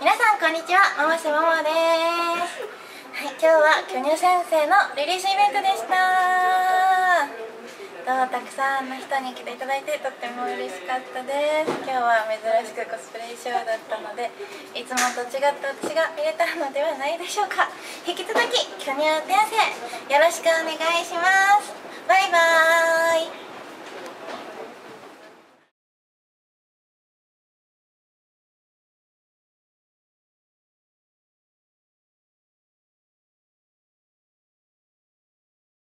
皆さんこんにちはママシママです。はい今日は巨乳先生のリリースイベントでした。どうたくさんの人に来ていただいてとっても嬉しかったです。今日は珍しくコスプレ衣装だったのでいつもと違った私が見れたのではないでしょうか。引き続き巨乳先生よろしくお願いします。